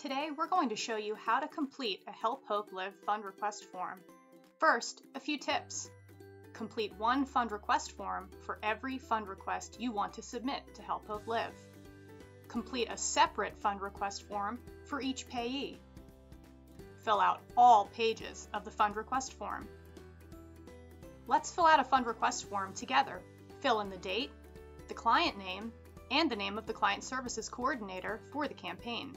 Today we're going to show you how to complete a Help Hope Live fund request form. First, a few tips. Complete one fund request form for every fund request you want to submit to Help Hope Live. Complete a separate fund request form for each payee. Fill out all pages of the fund request form. Let's fill out a fund request form together. Fill in the date, the client name, and the name of the Client Services Coordinator for the campaign.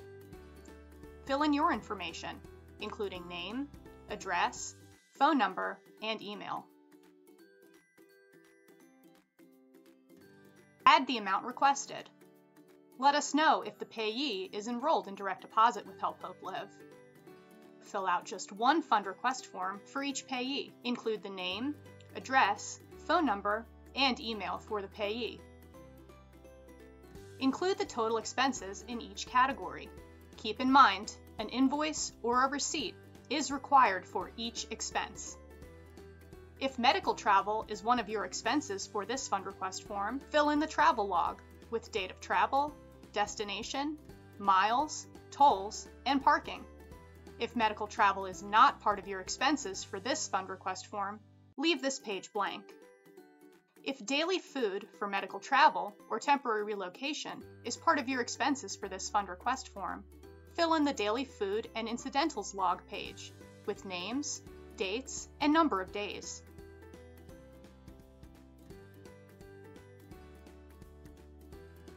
Fill in your information, including name, address, phone number, and email. Add the amount requested. Let us know if the payee is enrolled in direct deposit with Help Hope Live. Fill out just one fund request form for each payee. Include the name, address, phone number, and email for the payee. Include the total expenses in each category. Keep in mind, an invoice or a receipt is required for each expense. If medical travel is one of your expenses for this fund request form, fill in the travel log with date of travel, destination, miles, tolls, and parking. If medical travel is not part of your expenses for this fund request form, leave this page blank. If daily food for medical travel or temporary relocation is part of your expenses for this fund request form, fill in the daily food and incidentals log page with names, dates, and number of days.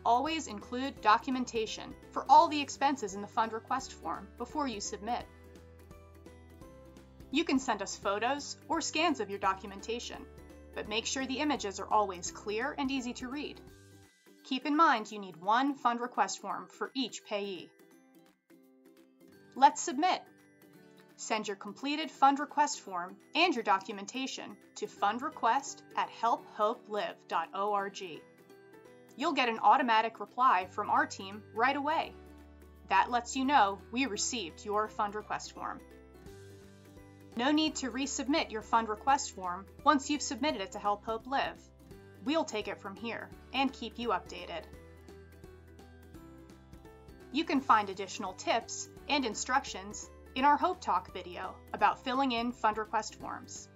Always include documentation for all the expenses in the fund request form before you submit. You can send us photos or scans of your documentation, but make sure the images are always clear and easy to read. Keep in mind you need one fund request form for each payee. Let's submit. Send your completed fund request form and your documentation to fundrequest at helphopelive.org. You'll get an automatic reply from our team right away. That lets you know we received your fund request form. No need to resubmit your fund request form once you've submitted it to Help Hope Live. We'll take it from here and keep you updated. You can find additional tips and instructions in our Hope Talk video about filling in fund request forms.